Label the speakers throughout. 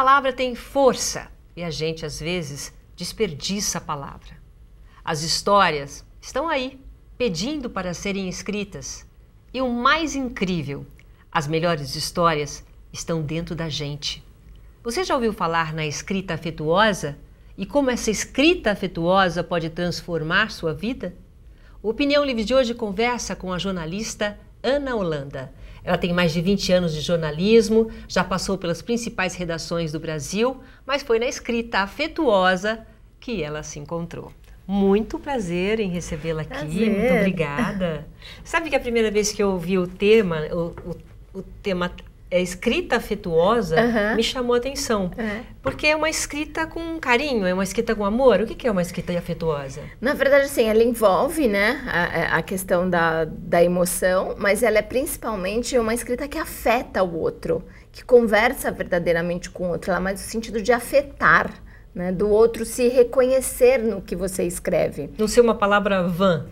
Speaker 1: palavra tem força e a gente, às vezes, desperdiça a palavra. As histórias estão aí, pedindo para serem escritas. E o mais incrível, as melhores histórias estão dentro da gente. Você já ouviu falar na escrita afetuosa? E como essa escrita afetuosa pode transformar sua vida? O Opinião Livre de hoje conversa com a jornalista Ana Holanda. Ela tem mais de 20 anos de jornalismo, já passou pelas principais redações do Brasil, mas foi na escrita afetuosa que ela se encontrou. Muito prazer em recebê-la aqui, prazer. muito obrigada. Sabe que a primeira vez que eu ouvi o tema, o, o, o tema é, escrita afetuosa uhum. me chamou a atenção. Uhum. Porque é uma escrita com carinho, é uma escrita com amor. O que é uma escrita afetuosa?
Speaker 2: Na verdade, assim, ela envolve né, a, a questão da, da emoção, mas ela é principalmente uma escrita que afeta o outro, que conversa verdadeiramente com o outro. Ela é mais no sentido de afetar. Né, do outro se reconhecer no que você escreve.
Speaker 1: Não ser uma palavra vã.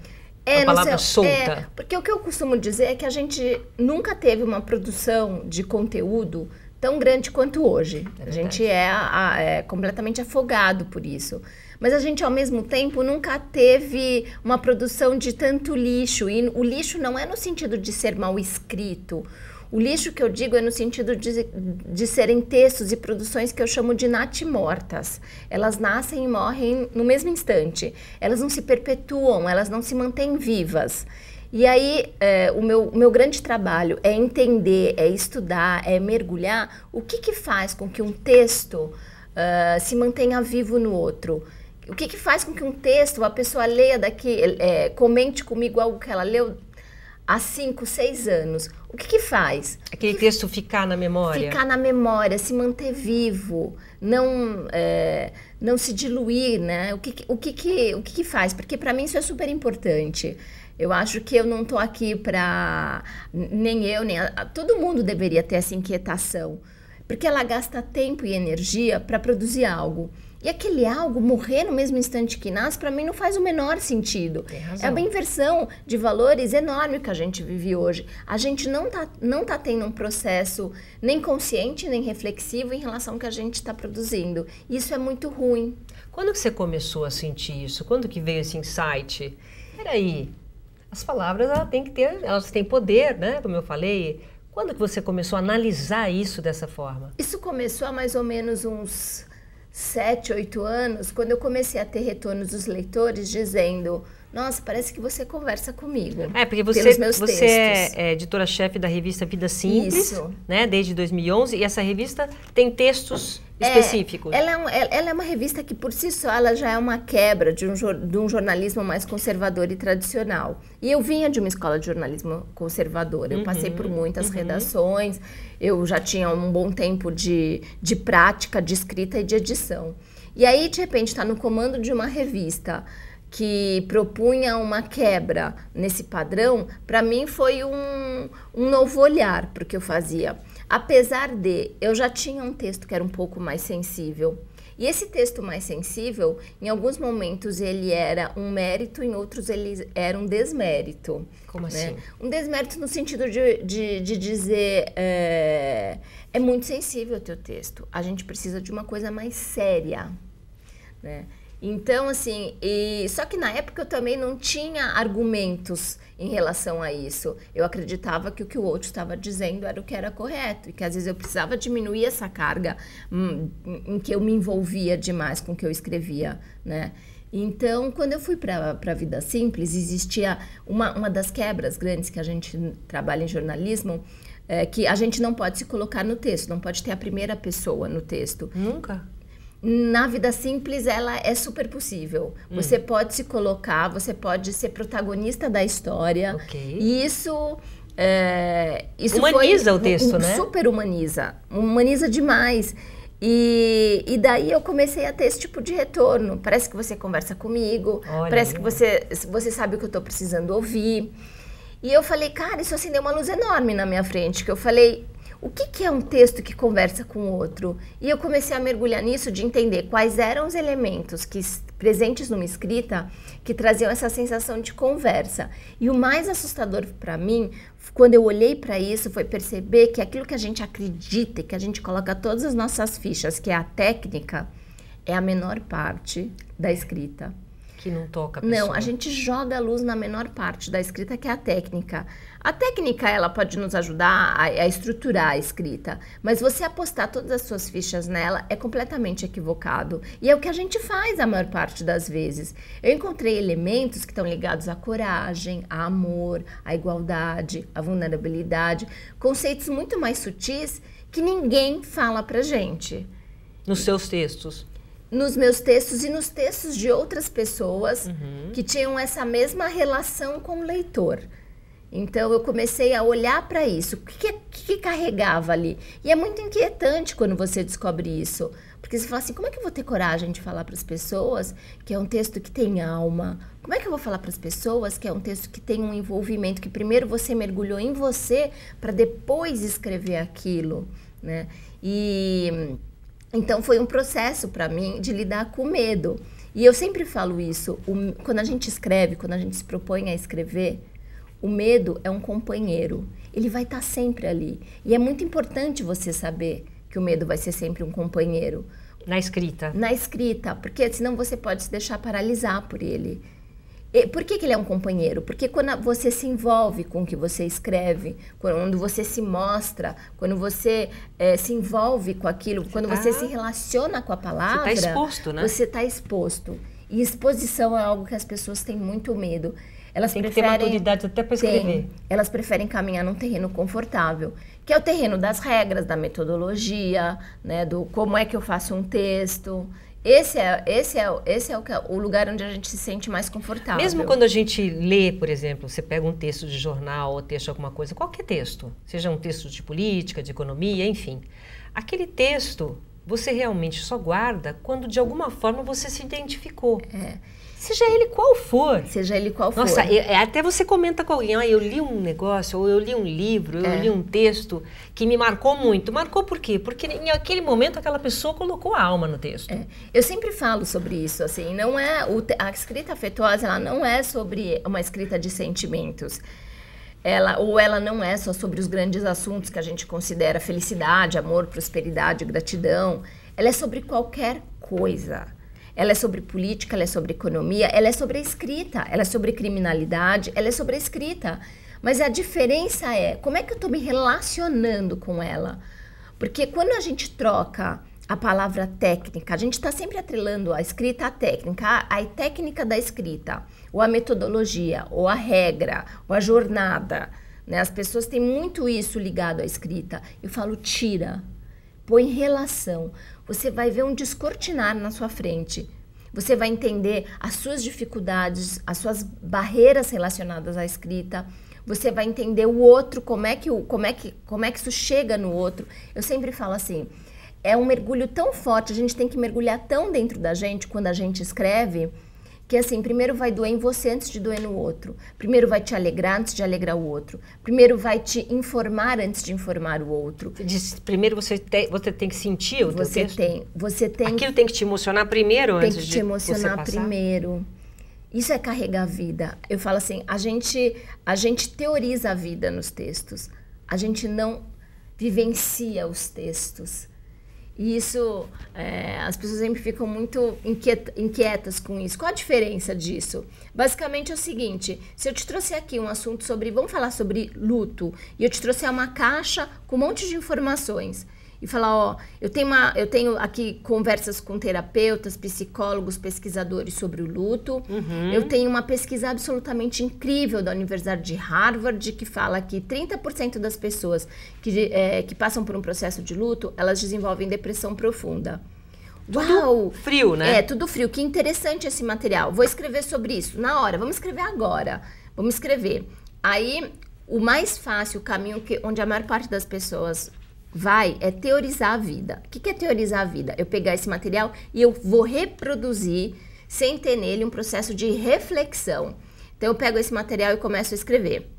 Speaker 1: É, uma palavra seu, solta. É,
Speaker 2: porque o que eu costumo dizer é que a gente nunca teve uma produção de conteúdo tão grande quanto hoje. É a gente é, a, é completamente afogado por isso. Mas a gente, ao mesmo tempo, nunca teve uma produção de tanto lixo. E o lixo não é no sentido de ser mal escrito. O lixo que eu digo é no sentido de, de serem textos e produções que eu chamo de natimortas. Elas nascem e morrem no mesmo instante. Elas não se perpetuam, elas não se mantêm vivas. E aí, é, o, meu, meu grande trabalho é entender, é estudar, é mergulhar o que, que faz com que um texto uh, se mantenha vivo no outro. O que, que faz com que um texto, a pessoa leia daqui, é, comente comigo algo que ela leu há 5, 6 anos. O que, que faz?
Speaker 1: Aquele
Speaker 2: que
Speaker 1: texto ficar na memória.
Speaker 2: Ficar na memória, se manter vivo, não, é, não se diluir, né? O que, o que, que, o que, que faz? Porque para mim isso é super importante. Eu acho que eu não estou aqui para. Nem eu, nem. A, todo mundo deveria ter essa inquietação. Porque ela gasta tempo e energia para produzir algo. E aquele algo morrer no mesmo instante que nasce, para mim não faz o menor sentido. É uma inversão de valores enorme que a gente vive hoje. A gente não tá, não tá tendo um processo nem consciente, nem reflexivo em relação ao que a gente está produzindo. Isso é muito ruim.
Speaker 1: Quando que você começou a sentir isso? Quando que veio esse insight? Peraí, as palavras elas têm que ter, elas têm poder, né? Como eu falei. Quando que você começou a analisar isso dessa forma?
Speaker 2: Isso começou há mais ou menos uns sete, oito anos, quando eu comecei a ter retornos dos leitores dizendo nossa, parece que você conversa comigo.
Speaker 1: É, porque você, você é, é editora-chefe da revista Vida Simples, Isso. né, desde 2011, e essa revista tem textos é, específicos.
Speaker 2: Ela é, um, ela é uma revista que, por si só, ela já é uma quebra de um, de um jornalismo mais conservador e tradicional. E eu vinha de uma escola de jornalismo conservador. Eu uhum, passei por muitas uhum. redações, eu já tinha um bom tempo de, de prática, de escrita e de edição. E aí, de repente, está no comando de uma revista que propunha uma quebra nesse padrão, para mim foi um, um novo olhar para o que eu fazia. Apesar de eu já tinha um texto que era um pouco mais sensível. E esse texto mais sensível, em alguns momentos ele era um mérito, em outros ele era um desmérito.
Speaker 1: Como né? assim?
Speaker 2: Um desmérito no sentido de, de, de dizer é, é muito sensível o teu texto. A gente precisa de uma coisa mais séria. Né? Então, assim, e, só que na época eu também não tinha argumentos em relação a isso. Eu acreditava que o que o outro estava dizendo era o que era correto e que às vezes eu precisava diminuir essa carga hum, em que eu me envolvia demais com o que eu escrevia, né? Então, quando eu fui para a vida simples, existia uma, uma das quebras grandes que a gente trabalha em jornalismo, é que a gente não pode se colocar no texto, não pode ter a primeira pessoa no texto.
Speaker 1: Nunca?
Speaker 2: Na vida simples ela é super possível. Hum. Você pode se colocar, você pode ser protagonista da história.
Speaker 1: Okay.
Speaker 2: E isso é, isso
Speaker 1: humaniza foi, o texto, um, né?
Speaker 2: Super humaniza, humaniza demais. E, e daí eu comecei a ter esse tipo de retorno. Parece que você conversa comigo, Olha parece que você, você sabe o que eu estou precisando ouvir. E eu falei, cara, isso acendeu uma luz enorme na minha frente, que eu falei, o que, que é um texto que conversa com o outro? E eu comecei a mergulhar nisso de entender quais eram os elementos que presentes numa escrita que traziam essa sensação de conversa. E o mais assustador para mim, quando eu olhei para isso, foi perceber que aquilo que a gente acredita e que a gente coloca todas as nossas fichas, que é a técnica, é a menor parte da escrita.
Speaker 1: Que não toca a pessoa.
Speaker 2: Não, a gente joga a luz na menor parte da escrita, que é a técnica. A técnica, ela pode nos ajudar a, a, estruturar a escrita, mas você apostar todas as suas fichas nela é completamente equivocado. E é o que a gente faz a maior parte das vezes. Eu encontrei elementos que estão ligados à coragem, a amor, à igualdade, à vulnerabilidade, conceitos muito mais sutis que ninguém fala pra gente.
Speaker 1: Nos seus textos?
Speaker 2: Nos meus textos e nos textos de outras pessoas uhum. que tinham essa mesma relação com o leitor. Então eu comecei a olhar para isso, o que, que, que, carregava ali. E é muito inquietante quando você descobre isso, porque você fala assim: como é que eu vou ter coragem de falar para as pessoas que é um texto que tem alma? Como é que eu vou falar para as pessoas que é um texto que tem um envolvimento, que primeiro você mergulhou em você para depois escrever aquilo, né? E então foi um processo para mim de lidar com medo. E eu sempre falo isso, o, quando a gente escreve, quando a gente se propõe a escrever, o medo é um companheiro. Ele vai estar tá sempre ali. E é muito importante você saber que o medo vai ser sempre um companheiro.
Speaker 1: Na escrita.
Speaker 2: Na escrita, porque senão você pode se deixar paralisar por ele. Por que, que, ele é um companheiro? Porque quando você se envolve com o que você escreve, quando você se mostra, quando você é, se envolve com aquilo, quando tá, você se relaciona com a palavra. Você
Speaker 1: está exposto, né?
Speaker 2: Você está exposto. E exposição é algo que as pessoas têm muito medo. Elas
Speaker 1: Tem
Speaker 2: preferem,
Speaker 1: que ter maturidade até para escrever. Tem,
Speaker 2: elas preferem caminhar num terreno confortável, que é o terreno das regras, da metodologia, né, do como é que eu faço um texto. Esse é, esse é, esse é o, o, lugar onde a gente se sente mais confortável.
Speaker 1: Mesmo quando a gente lê, por exemplo, você pega um texto de jornal ou texto de alguma coisa, qualquer texto, seja um texto de política, de economia, enfim, aquele texto você realmente só guarda quando de alguma forma você se identificou.
Speaker 2: É.
Speaker 1: Seja ele qual for.
Speaker 2: Seja ele qual for.
Speaker 1: Nossa, é, até você comenta com alguém, ah, eu li um negócio, ou eu li um livro, eu é. li um texto que me marcou muito. Marcou por quê? Porque em aquele momento aquela pessoa colocou a alma no texto.
Speaker 2: É. Eu sempre falo sobre isso, assim, não é o, a escrita afetuosa, ela não é sobre uma escrita de sentimentos. Ela, ou ela não é só sobre os grandes assuntos que a gente considera felicidade, amor, prosperidade, gratidão. Ela é sobre qualquer coisa ela é sobre política, ela é sobre economia, ela é sobre a escrita, ela é sobre criminalidade, ela é sobre a escrita. Mas a diferença é como é que eu estou me relacionando com ela. Porque quando a gente troca a palavra técnica, a gente está sempre atrelando a escrita à técnica, a, técnica da escrita, ou a metodologia, ou a regra, ou a jornada. Né? As pessoas têm muito isso ligado à escrita. Eu falo, tira, põe relação você vai ver um descortinar na sua frente. Você vai entender as suas dificuldades, as suas barreiras relacionadas à escrita. Você vai entender o outro, como é que, como é que, como é que isso chega no outro. Eu sempre falo assim, é um mergulho tão forte, a gente tem que mergulhar tão dentro da gente quando a gente escreve, que assim, primeiro vai doer em você antes de doer no outro. Primeiro vai te alegrar antes de alegrar o outro. Primeiro vai te informar antes de informar o outro.
Speaker 1: Diz, primeiro você tem, você tem que sentir o
Speaker 2: você
Speaker 1: texto?
Speaker 2: tem, você tem.
Speaker 1: Aquilo tem que te emocionar primeiro antes
Speaker 2: de Tem que te emocionar primeiro. Isso é carregar a vida. Eu falo assim, a gente a gente teoriza a vida nos textos. A gente não vivencia os textos. E isso, é, as pessoas sempre ficam muito inquietas com isso. Qual a diferença disso? Basicamente é o seguinte: se eu te trouxe aqui um assunto sobre, vamos falar sobre luto, e eu te trouxe uma caixa com um monte de informações e falar, ó, eu tenho, uma, eu tenho aqui conversas com terapeutas, psicólogos, pesquisadores sobre o luto. Uhum. Eu tenho uma pesquisa absolutamente incrível da Universidade de Harvard que fala que 30% das pessoas que, é, que passam por um processo de luto, elas desenvolvem depressão profunda.
Speaker 1: Tudo Uau! frio, né?
Speaker 2: É, tudo frio. Que interessante esse material. Vou escrever sobre isso na hora. Vamos escrever agora. Vamos escrever. Aí, o mais fácil, o caminho que, onde a maior parte das pessoas vai é teorizar a vida. O que é teorizar a vida? Eu pegar esse material e eu vou reproduzir sem ter nele um processo de reflexão. Então eu pego esse material e começo a escrever.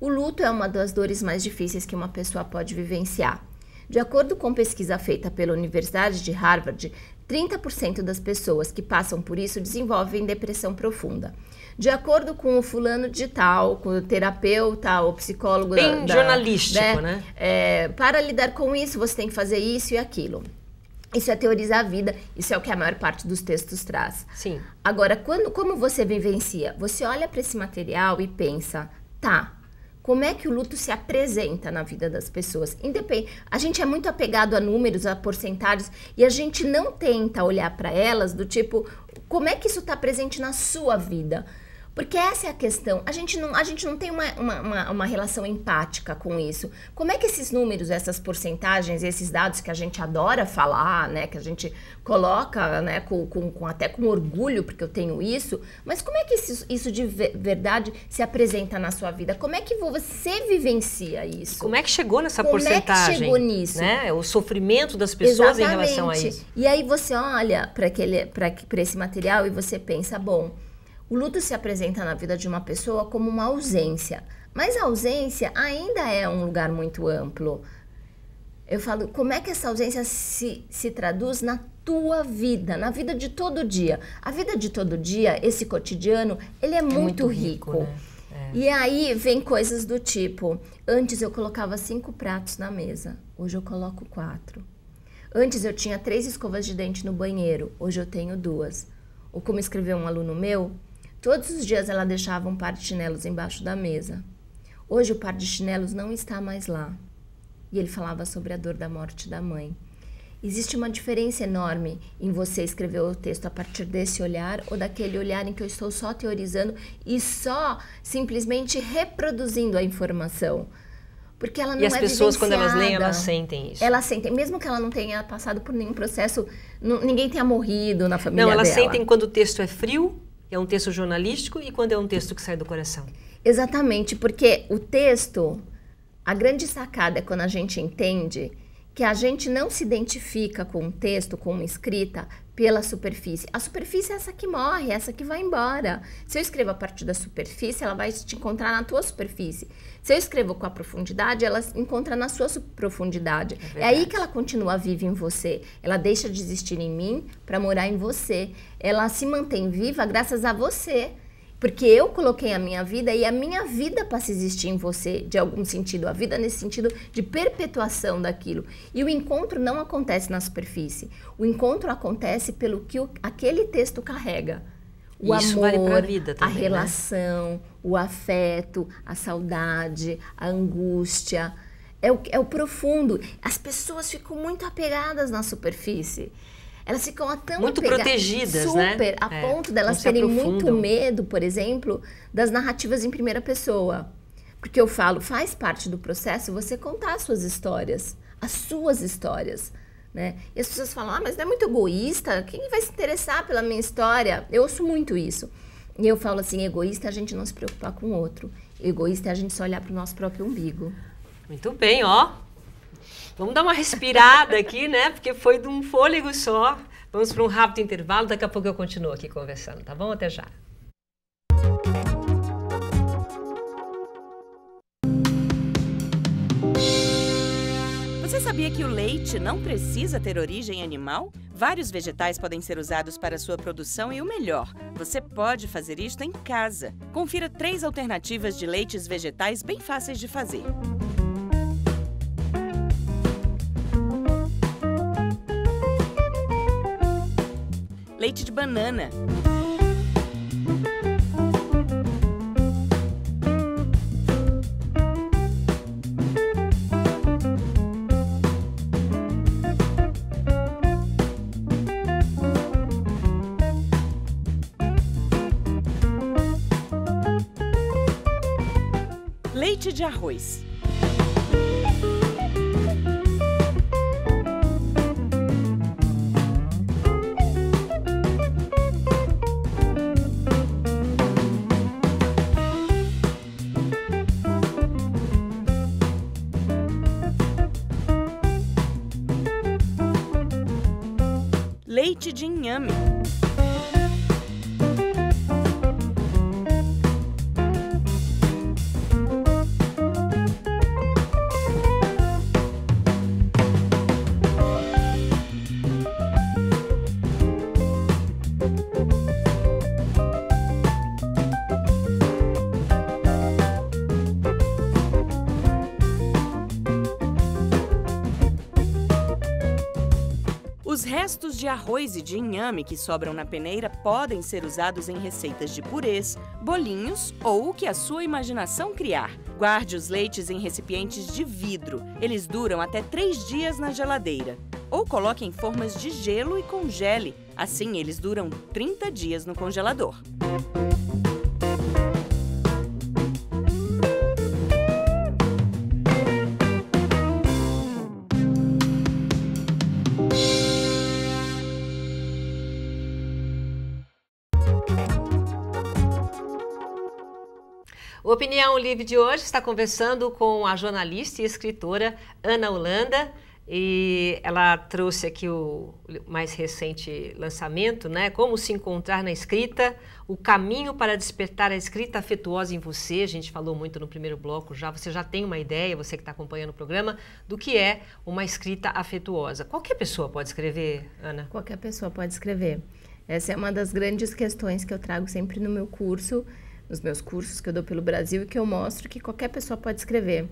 Speaker 2: O luto é uma das dores mais difíceis que uma pessoa pode vivenciar. De acordo com pesquisa feita pela Universidade de Harvard, 30% das pessoas que passam por isso desenvolvem depressão profunda. De acordo com o fulano digital, com o terapeuta, o psicólogo.
Speaker 1: Bem
Speaker 2: da,
Speaker 1: jornalístico, né?
Speaker 2: né? É, para lidar com isso, você tem que fazer isso e aquilo. Isso é teorizar a vida, isso é o que a maior parte dos textos traz.
Speaker 1: Sim.
Speaker 2: Agora, quando, como você vivencia? Você olha para esse material e pensa, tá, como é que o luto se apresenta na vida das pessoas. Independ... A gente é muito apegado a números, a porcentagens, e a gente não tenta olhar para elas do tipo, como é que isso está presente na sua vida? Porque essa é a questão. A gente não, a gente não tem uma, uma, uma, relação empática com isso. Como é que esses números, essas porcentagens, esses dados que a gente adora falar, né? Que a gente coloca, né? Com, com, com até com orgulho, porque eu tenho isso. Mas como é que isso, isso de verdade se apresenta na sua vida? Como é que você vivencia isso?
Speaker 1: Como é que chegou nessa
Speaker 2: como
Speaker 1: porcentagem?
Speaker 2: Como é que chegou nisso?
Speaker 1: Né? O sofrimento das pessoas
Speaker 2: Exatamente.
Speaker 1: em relação a isso.
Speaker 2: E aí você olha para esse material e você pensa, bom... O luto se apresenta na vida de uma pessoa como uma ausência, mas a ausência ainda é um lugar muito amplo. Eu falo, como é que essa ausência se, se traduz na tua vida, na vida de todo dia? A vida de todo dia, esse cotidiano, ele é, é muito, muito, rico. rico. Né? É. E aí vem coisas do tipo: antes eu colocava cinco pratos na mesa, hoje eu coloco quatro. Antes eu tinha três escovas de dente no banheiro, hoje eu tenho duas. Ou como escreveu um aluno meu, Todos os dias ela deixava um par de chinelos embaixo da mesa. Hoje o par de chinelos não está mais lá. E ele falava sobre a dor da morte da mãe. Existe uma diferença enorme em você escrever o texto a partir desse olhar ou daquele olhar em que eu estou só teorizando e só simplesmente reproduzindo a informação. Porque ela não
Speaker 1: e as
Speaker 2: é
Speaker 1: pessoas, quando elas leem, elas sentem isso.
Speaker 2: Elas sentem, mesmo que ela não tenha passado por nenhum processo, ninguém tenha morrido na família.
Speaker 1: Não, elas
Speaker 2: dela.
Speaker 1: sentem quando o texto é frio é um texto jornalístico e quando é um texto que sai do coração?
Speaker 2: Exatamente, porque o texto, a grande sacada é quando a gente entende que a gente não se identifica com um texto, com uma escrita, pela superfície. A superfície é essa que morre, é essa que vai embora. Se eu escrevo a partir da superfície, ela vai te encontrar na tua superfície. Se eu escrevo com a profundidade, ela encontra na sua profundidade. É, é, aí que ela continua viva em você. Ela deixa de existir em mim para morar em você. Ela se mantém viva graças a você. Porque eu coloquei a minha vida e a minha vida passa a existir em você, de algum sentido. A vida nesse sentido de perpetuação daquilo. E o encontro não acontece na superfície. O encontro acontece pelo que o, aquele texto carrega. O
Speaker 1: Isso
Speaker 2: amor,
Speaker 1: vale vida também,
Speaker 2: a né? relação, né? o afeto, a saudade, a angústia. É o, é o profundo. As pessoas ficam muito apegadas na superfície. Elas ficam tão
Speaker 1: muito
Speaker 2: apegadas,
Speaker 1: protegidas,
Speaker 2: super,
Speaker 1: né?
Speaker 2: a é, ponto delas terem muito medo, por exemplo, das narrativas em primeira pessoa. Porque eu falo, faz parte do processo você contar as suas histórias, as suas histórias. Né? E as pessoas falam, ah, mas não é muito egoísta? Quem vai se interessar pela minha história? Eu ouço muito isso. E eu falo assim, egoísta é a gente não se preocupar com o outro. Egoísta é a gente só olhar para o nosso próprio umbigo.
Speaker 1: Muito bem, ó. Vamos dar uma respirada aqui, né? Porque foi de um fôlego só. Vamos para um rápido intervalo, daqui a pouco eu continuo aqui conversando, tá bom? Até já.
Speaker 3: Sabia que o leite não precisa ter origem animal? Vários vegetais podem ser usados para sua produção e o melhor, você pode fazer isto em casa. Confira três alternativas de leites vegetais bem fáceis de fazer. leite de banana. Leite de arroz. leite de inhame. Restos de arroz e de inhame que sobram na peneira podem ser usados em receitas de purês, bolinhos ou o que a sua imaginação criar. Guarde os leites em recipientes de vidro. Eles duram até três dias na geladeira. Ou coloque em formas de gelo e congele. Assim, eles duram 30 dias no congelador.
Speaker 1: O Opinião Livre de hoje está conversando com a jornalista e escritora Ana Holanda e ela trouxe aqui o mais recente lançamento, né? Como se encontrar na escrita, o caminho para despertar a escrita afetuosa em você. A gente falou muito no primeiro bloco já. Você já tem uma ideia, você que está acompanhando o programa, do que é uma escrita afetuosa. Qualquer pessoa pode escrever, Ana?
Speaker 2: Qualquer pessoa pode escrever. Essa é uma das grandes questões que eu trago sempre no meu curso nos meus cursos que eu dou pelo Brasil e que eu mostro que qualquer pessoa pode escrever.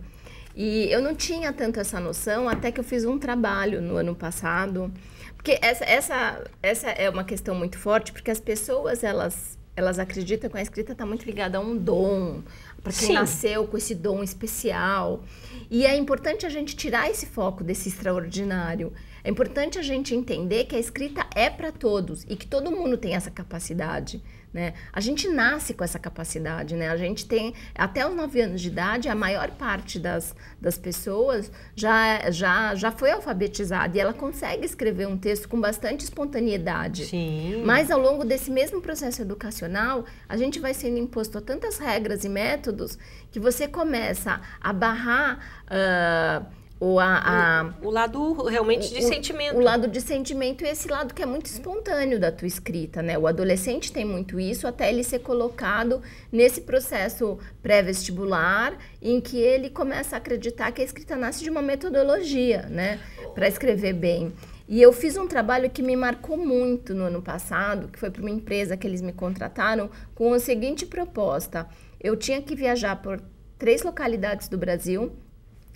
Speaker 2: E eu não tinha tanto essa noção até que eu fiz um trabalho no ano passado, porque essa, essa, essa é uma questão muito forte, porque as pessoas elas elas acreditam que a escrita está muito ligada a um dom, para quem Sim. nasceu com esse dom especial. E é importante a gente tirar esse foco desse extraordinário. É importante a gente entender que a escrita é para todos e que todo mundo tem essa capacidade. Né? A gente nasce com essa capacidade, né? A gente tem, até os 9 anos de idade, a maior parte das, das pessoas já, já, já foi alfabetizada e ela consegue escrever um texto com bastante espontaneidade.
Speaker 1: Sim.
Speaker 2: Mas ao longo desse mesmo processo educacional, a gente vai sendo imposto a tantas regras e métodos que você começa a barrar... Uh,
Speaker 1: o, a, a, o, lado realmente de
Speaker 2: o,
Speaker 1: sentimento.
Speaker 2: O lado de sentimento e esse lado que é muito espontâneo da tua escrita, né? O adolescente tem muito isso até ele ser colocado nesse processo pré-vestibular em que ele começa a acreditar que a escrita nasce de uma metodologia, né? Para escrever bem. E eu fiz um trabalho que me marcou muito no ano passado, que foi para uma empresa que eles me contrataram com a seguinte proposta. Eu tinha que viajar por três localidades do Brasil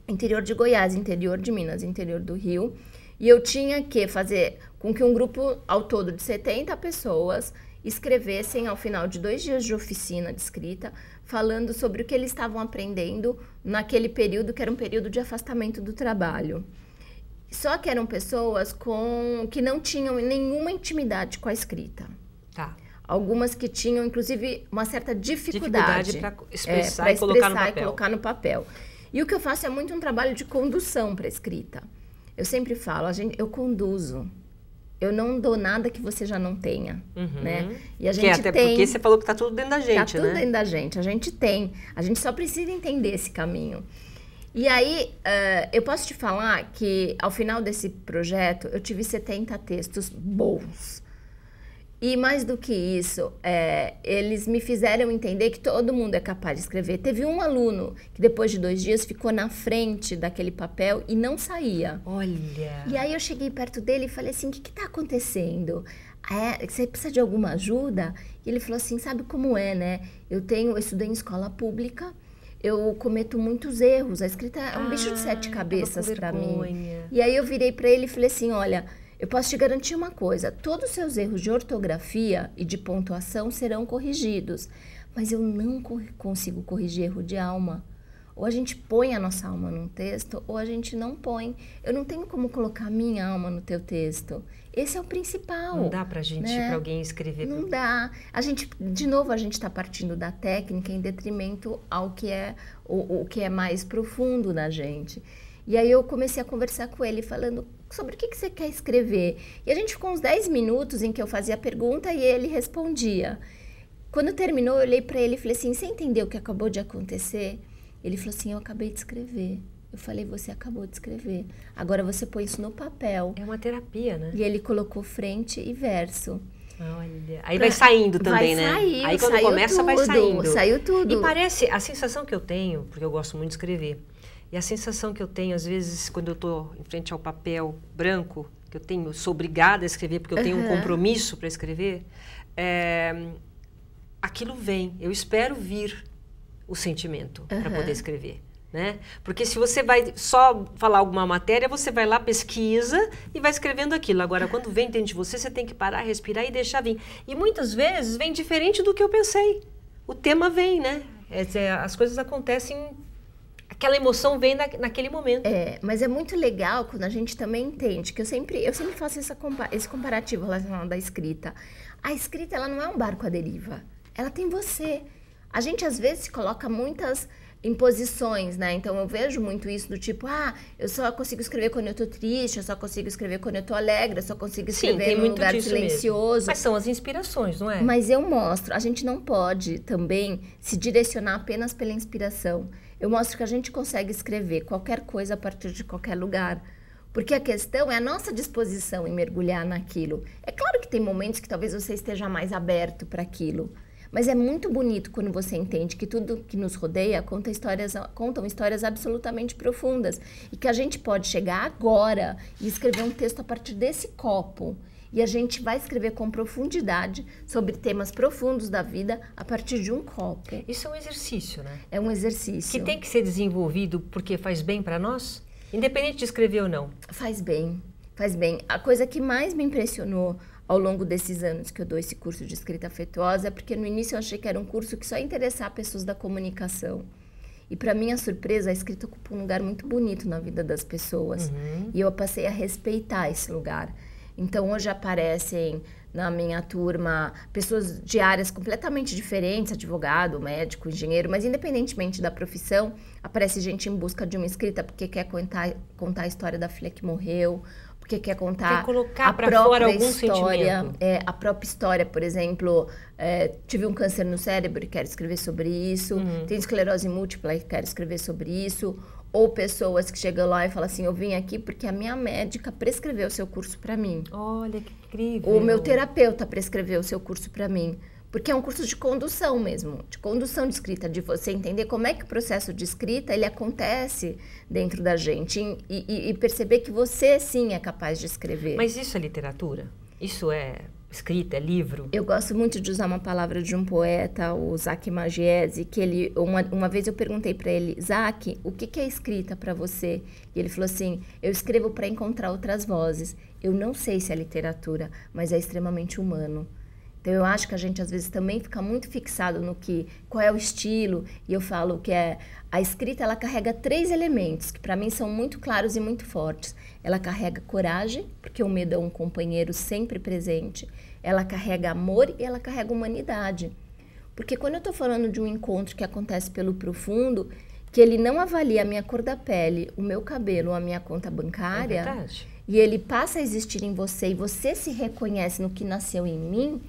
Speaker 2: interior de Goiás, interior de Minas, interior do Rio. E eu tinha que fazer com que um grupo ao todo de 70 pessoas escrevessem ao final de dois dias de oficina de escrita, falando sobre o que eles estavam aprendendo naquele período que era um período de afastamento do trabalho. Só que eram pessoas com que não tinham nenhuma intimidade com a escrita.
Speaker 1: Tá.
Speaker 2: Algumas que tinham, inclusive, uma certa dificuldade,
Speaker 1: dificuldade para expressar, é, e, colocar
Speaker 2: e colocar no papel. E o que eu faço é muito um trabalho de condução para a escrita. Eu sempre falo, a gente, eu conduzo. Eu não dou nada que você já não tenha, uhum. né?
Speaker 1: E a gente que até tem, porque você falou que está tudo dentro da gente, tá
Speaker 2: né? Tudo dentro da gente. A gente tem. A gente só precisa entender esse caminho. E aí, uh, eu posso te falar que ao final desse projeto, eu tive 70 textos bons. E mais do que isso, é, eles me fizeram entender que todo mundo é capaz de escrever. Teve um aluno que depois de dois dias ficou na frente daquele papel e não saía.
Speaker 1: Olha!
Speaker 2: E aí eu cheguei perto dele e falei assim, o que está acontecendo? É, você precisa de alguma ajuda? E ele falou assim, sabe como é, né? Eu tenho, eu estudei em escola pública, eu cometo muitos erros. A escrita é um ah, bicho de sete cabeças para mim. E aí eu virei para ele e falei assim, olha, eu posso te garantir uma coisa: todos os seus erros de ortografia e de pontuação serão corrigidos, mas eu não consigo corrigir erro de alma. Ou a gente põe a nossa alma num texto, ou a gente não põe. Eu não tenho como colocar minha alma no teu texto. Esse é o principal.
Speaker 1: Não dá pra gente, né? pra alguém escrever.
Speaker 2: Não dá. A gente, de novo, a gente está partindo da técnica em detrimento ao que é o, o que é mais profundo na gente. E aí eu comecei a conversar com ele, falando sobre o que, que você quer escrever. E a gente ficou uns 10 minutos em que eu fazia a pergunta e ele respondia. Quando terminou, eu olhei para ele e falei assim: Você entendeu o que acabou de acontecer? Ele falou assim: Eu acabei de escrever. Eu falei: Você acabou de escrever. Agora você põe isso no papel.
Speaker 1: É uma terapia, né?
Speaker 2: E ele colocou frente e verso.
Speaker 1: Olha, aí pra... vai saindo também,
Speaker 2: vai
Speaker 1: né? Aí quando começa
Speaker 2: tudo,
Speaker 1: vai saindo.
Speaker 2: Saiu tudo.
Speaker 1: E parece, a sensação que eu tenho, porque eu gosto muito de escrever, e a sensação que eu tenho, às vezes, quando eu estou em frente ao papel branco, que eu tenho, sou obrigada a escrever porque eu tenho uhum. um compromisso para escrever, é, aquilo vem. Eu espero vir o sentimento uhum. para poder escrever. Né? Porque se você vai só falar alguma matéria, você vai lá, pesquisa e vai escrevendo aquilo. Agora, quando vem dentro de você, você tem que parar, respirar e deixar vir. E muitas vezes vem diferente do que eu pensei. O tema vem, né? É, as coisas acontecem aquela emoção vem na, naquele momento.
Speaker 2: É, mas é muito legal quando a gente também entende que eu sempre, eu sempre faço essa, esse comparativo relacionado à escrita. A escrita ela não é um barco à deriva, ela tem você. A gente às vezes coloca muitas imposições, né? Então eu vejo muito isso do tipo, ah, eu só consigo escrever quando eu tô triste, eu só consigo escrever quando eu tô alegre, eu só consigo escrever Sim, num lugar silencioso. Mesmo.
Speaker 1: Mas são as inspirações, não é?
Speaker 2: Mas eu mostro, a gente não pode também se direcionar apenas pela inspiração. Eu mostro que a gente consegue escrever qualquer coisa a partir de qualquer lugar. Porque a questão é a nossa disposição em mergulhar naquilo. É claro que tem momentos que talvez você esteja mais aberto para aquilo. Mas é muito bonito quando você entende que tudo que nos rodeia conta histórias, contam histórias absolutamente profundas. E que a gente pode chegar agora e escrever um texto a partir desse copo. E a gente vai escrever com profundidade sobre temas profundos da vida a partir de um copo.
Speaker 1: Isso é um exercício, né?
Speaker 2: É um exercício.
Speaker 1: Que tem que ser desenvolvido porque faz bem para nós? Independente de escrever ou não.
Speaker 2: Faz bem, faz bem. A coisa que mais me impressionou ao longo desses anos que eu dou esse curso de escrita afetuosa, porque no início eu achei que era um curso que só ia interessar pessoas da comunicação. E para minha surpresa, a escrita ocupa um lugar muito bonito na vida das pessoas. Uhum. E eu passei a respeitar esse lugar. Então hoje aparecem na minha turma pessoas de áreas completamente diferentes, advogado, médico, engenheiro, mas independentemente da profissão, aparece gente em busca de uma escrita porque quer contar, contar a história da filha que morreu, porque quer contar
Speaker 1: quer colocar a própria
Speaker 2: história, é, a própria história, por exemplo, é, tive um câncer no cérebro e quero escrever sobre isso, uhum. tem esclerose múltipla e quero escrever sobre isso, ou pessoas que chegam lá e falam assim, eu vim aqui porque a minha médica prescreveu o seu curso para mim.
Speaker 1: Olha que incrível.
Speaker 2: O meu terapeuta prescreveu o seu curso para mim. Porque é um curso de condução mesmo, de condução de escrita, de você entender como é que o processo de escrita ele acontece dentro da gente e, e, e perceber que você sim é capaz de escrever.
Speaker 1: Mas isso é literatura? Isso é escrita, é livro?
Speaker 2: Eu gosto muito de usar uma palavra de um poeta, o Zach Magiese, que ele uma, uma vez eu perguntei para ele, Zach, o que, que é escrita para você? E ele falou assim: eu escrevo para encontrar outras vozes. Eu não sei se é literatura, mas é extremamente humano. Então eu acho que a gente às vezes também fica muito fixado no que qual é o estilo e eu falo que é a escrita ela carrega três elementos que para mim são muito claros e muito fortes. Ela carrega coragem, porque o medo é um companheiro sempre presente. Ela carrega amor e ela carrega humanidade. Porque quando eu estou falando de um encontro que acontece pelo profundo, que ele não avalia a minha cor da pele, o meu cabelo, a minha conta bancária, é e ele passa a existir em você e você se reconhece no que nasceu em mim,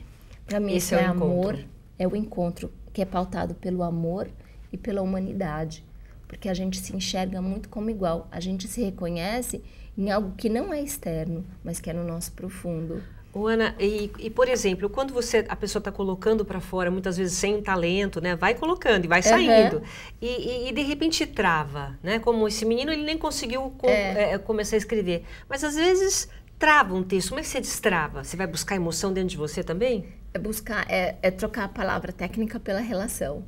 Speaker 2: para mim, Esse isso é, é amor, é o encontro que é pautado pelo amor e pela humanidade. Porque a gente se enxerga muito como igual. A gente se reconhece em algo que não é externo, mas que é no nosso profundo.
Speaker 1: Ô, Ana, e, e, por exemplo, quando você a pessoa está colocando para fora, muitas vezes sem talento, né? Vai colocando e vai saindo. Uhum. E, e, e, de repente trava, né? Como esse menino, ele nem conseguiu com, é. É, começar a escrever. Mas às vezes trava um texto. Como é que você destrava? Você vai buscar emoção dentro de você também?
Speaker 2: É buscar, é, é trocar a palavra técnica pela relação.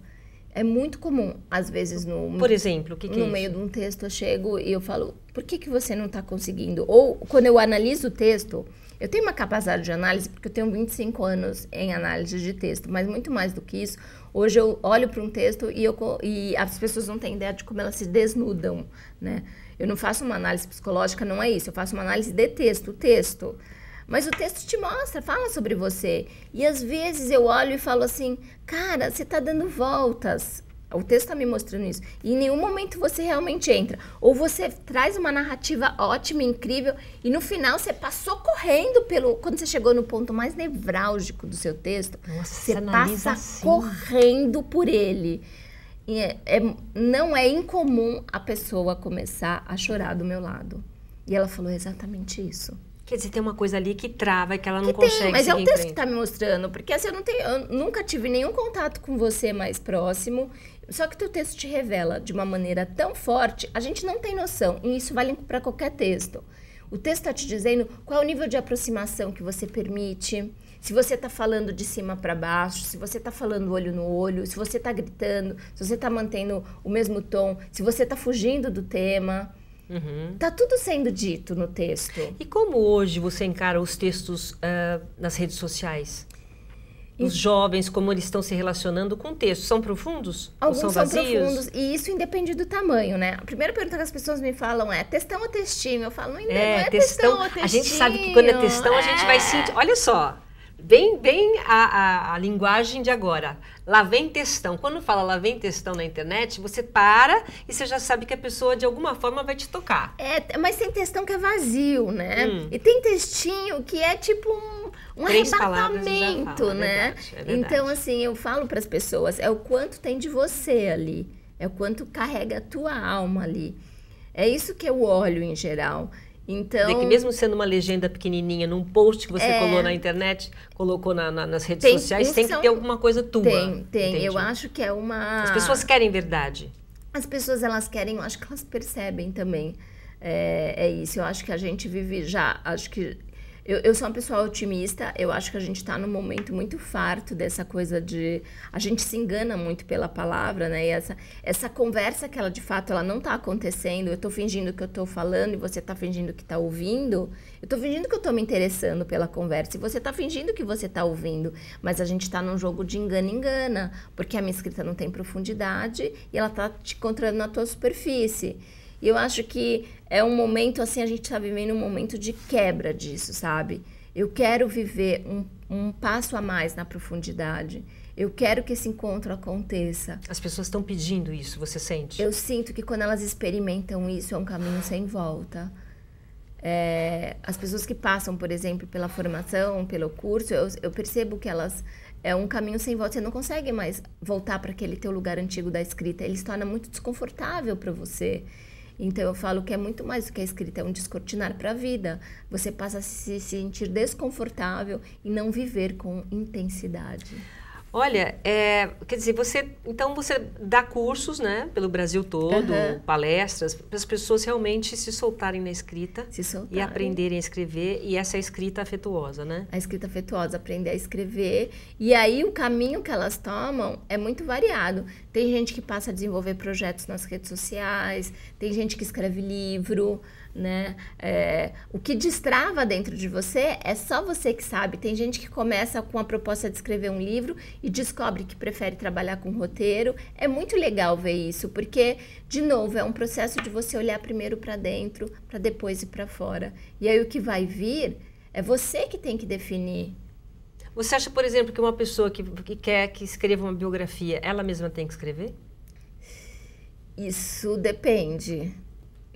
Speaker 2: É muito comum, às vezes, no,
Speaker 1: Por exemplo, que, que
Speaker 2: no
Speaker 1: é
Speaker 2: meio de um texto eu chego e eu falo, por que, que você não está conseguindo? Ou quando eu analiso o texto, eu tenho uma capacidade de análise, porque eu tenho 25 anos em análise de texto, mas muito mais do que isso, hoje eu olho para um texto e, eu, e as pessoas não têm ideia de como elas se desnudam, né? Eu não faço uma análise psicológica, não é isso, eu faço uma análise de texto, texto. Mas o texto te mostra, fala sobre você. E às vezes eu olho e falo assim, cara, você está dando voltas. O texto está me mostrando isso. E em nenhum momento você realmente entra. Ou você traz uma narrativa ótima, incrível, e no final você passou correndo pelo. Quando você chegou no ponto mais nevrálgico do seu texto, Nossa, você passa assim. correndo por ele. É, é, não é incomum a pessoa começar a chorar do meu lado. E ela falou exatamente isso.
Speaker 1: Quer dizer, tem uma coisa ali que trava e que ela não que consegue tem,
Speaker 2: mas é o texto que está me mostrando, porque assim, eu, não tenho, eu nunca tive nenhum contato com você mais próximo, só que o teu texto te revela de uma maneira tão forte, a gente não tem noção, e isso vale para qualquer texto. O texto está te dizendo qual é o nível de aproximação que você permite, se você está falando de cima para baixo, se você está falando olho no olho, se você está gritando, se você está mantendo o mesmo tom, se você está fugindo do tema. Uhum. Tá tudo sendo dito no texto.
Speaker 1: E como hoje você encara os textos uh, nas redes sociais? Os e... jovens, como eles estão se relacionando com o texto? São profundos?
Speaker 2: Alguns são, são profundos. E isso independe do tamanho, né? A primeira pergunta que as pessoas me falam é textão ou textinho? Eu falo, não, é, não é textão, textão ou textinho.
Speaker 1: A gente sabe que quando é textão, é... a gente vai sentir... Olha só, Bem, bem a, a, a, linguagem de agora. Lá vem textão. Quando fala lá vem textão na internet, você para e você já sabe que a pessoa de alguma forma vai te tocar.
Speaker 2: É, mas tem textão que é vazio, né? Hum. E tem textinho que é tipo um, um arrebatamento, fala, é né? É verdade, é verdade. Então, assim, eu falo para as pessoas, é o quanto tem de você ali. É o quanto carrega a tua alma ali. É isso que eu olho em geral. Então,
Speaker 1: que mesmo sendo uma legenda pequenininha num post que você é, colocou na internet, colocou na, na, nas redes tem, sociais, tem que ter alguma coisa tua.
Speaker 2: Tem, tem. Entendi. Eu acho que é uma.
Speaker 1: As pessoas querem verdade.
Speaker 2: As pessoas elas querem, eu acho que elas percebem também. É, é isso. Eu acho que a gente vive já, acho que eu, eu sou uma pessoa otimista, eu acho que a gente está num momento muito farto dessa coisa de. A gente se engana muito pela palavra, né? E essa, essa conversa que ela de fato ela não está acontecendo, eu estou fingindo que eu estou falando e você está fingindo que está ouvindo. Eu estou fingindo que eu estou me interessando pela conversa e você está fingindo que você está ouvindo. Mas a gente está num jogo de engana-engana, porque a minha escrita não tem profundidade e ela está te encontrando na tua superfície. E eu acho que é um momento, assim, a gente está vivendo um momento de quebra disso, sabe? Eu quero viver um, um passo a mais na profundidade. Eu quero que esse encontro aconteça.
Speaker 1: As pessoas estão pedindo isso, você sente?
Speaker 2: Eu sinto que quando elas experimentam isso, é um caminho sem volta. É, as pessoas que passam, por exemplo, pela formação, pelo curso, eu, eu percebo que elas é um caminho sem volta. Você não consegue mais voltar para aquele teu lugar antigo da escrita. Ele se torna muito desconfortável para você. Então eu falo que é muito mais do que a escrita, é um descortinar para a vida. Você passa a se sentir desconfortável e não viver com intensidade.
Speaker 1: Olha, é, quer dizer, você então você dá cursos, né, pelo Brasil todo, uhum. palestras, para as pessoas realmente se soltarem na escrita
Speaker 2: se
Speaker 1: e aprenderem a escrever e essa escrita afetuosa, né?
Speaker 2: A escrita afetuosa, aprender a escrever e aí o caminho que elas tomam é muito variado. Tem gente que passa a desenvolver projetos nas redes sociais, tem gente que escreve livro, né? É, o que destrava dentro de você é só você que sabe. Tem gente que começa com a proposta de escrever um livro e descobre que prefere trabalhar com roteiro. É muito legal ver isso, porque, de novo, é um processo de você olhar primeiro para dentro, para depois ir para fora. E aí o que vai vir é você que tem que definir.
Speaker 1: Você acha, por exemplo, que uma pessoa que, que quer que escreva uma biografia, ela mesma tem que escrever?
Speaker 2: Isso depende.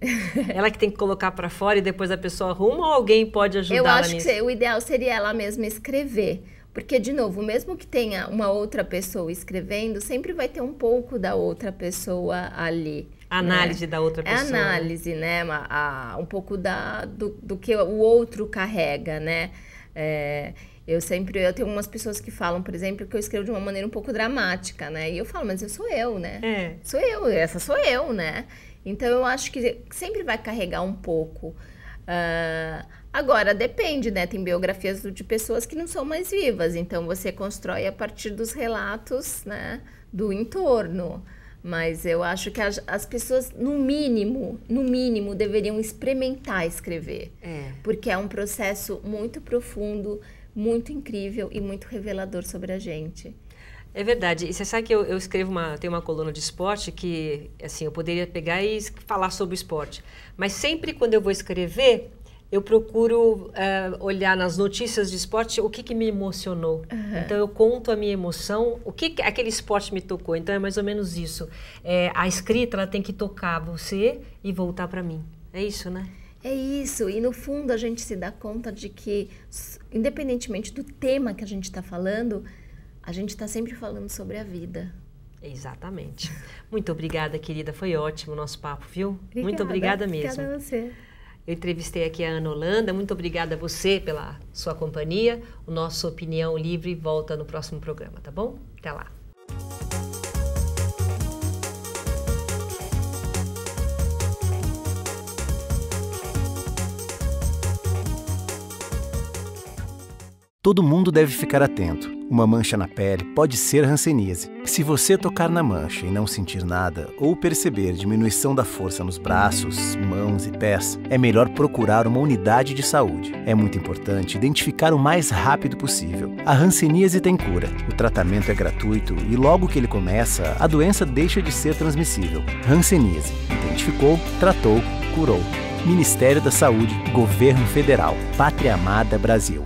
Speaker 1: ela que tem que colocar para fora e depois a pessoa arruma ou alguém pode ajudar
Speaker 2: Eu acho nisso? que o ideal seria ela mesma escrever. Porque, de novo, mesmo que tenha uma outra pessoa escrevendo, sempre vai ter um pouco da outra pessoa ali.
Speaker 1: A né? análise né? da outra pessoa.
Speaker 2: É análise, né? A, a, um pouco da, do, do que o outro carrega, né? É, eu sempre, eu tenho umas pessoas que falam, por exemplo, que eu escrevo de uma maneira um pouco dramática, né? E eu falo, mas eu sou eu, né? É. Sou eu, essa sou eu, né? Então eu acho que sempre vai carregar um pouco. Uh, agora, depende, né? Tem biografias de pessoas que não são mais vivas, então você constrói a partir dos relatos né, do entorno. Mas eu acho que as, as pessoas, no mínimo, no mínimo, deveriam experimentar escrever. É. Porque é um processo muito profundo, muito incrível e muito revelador sobre a gente.
Speaker 1: É verdade. E você sabe que eu, eu escrevo uma, tenho uma coluna de esporte que, assim, eu poderia pegar e falar sobre o esporte. Mas sempre quando eu vou escrever, eu procuro uh, olhar nas notícias de esporte o que, que me emocionou. Uhum. Então eu conto a minha emoção, o que, que aquele esporte me tocou. Então é mais ou menos isso. É, a escrita ela tem que tocar você e voltar para mim. É isso, né?
Speaker 2: É isso. E no fundo a gente se dá conta de que, independentemente do tema que a gente está falando, a gente está sempre falando sobre a vida.
Speaker 1: Exatamente. Muito obrigada, querida. Foi ótimo o nosso papo, viu? Obrigada, Muito obrigada mesmo.
Speaker 2: Obrigada a você.
Speaker 1: Eu entrevistei aqui a Ana Holanda. Muito obrigada a você pela sua companhia. O nosso Opinião Livre volta no próximo programa, tá bom? Até lá.
Speaker 4: Todo mundo deve ficar atento. Uma mancha na pele pode ser hanseníase. Se você tocar na mancha e não sentir nada ou perceber diminuição da força nos braços, mãos e pés, é melhor procurar uma unidade de saúde. É muito importante identificar o mais rápido possível. A hanseníase tem cura. O tratamento é gratuito e logo que ele começa, a doença deixa de ser transmissível. Hanseníase. Identificou, tratou, curou. Ministério da Saúde, Governo Federal, Pátria Amada Brasil.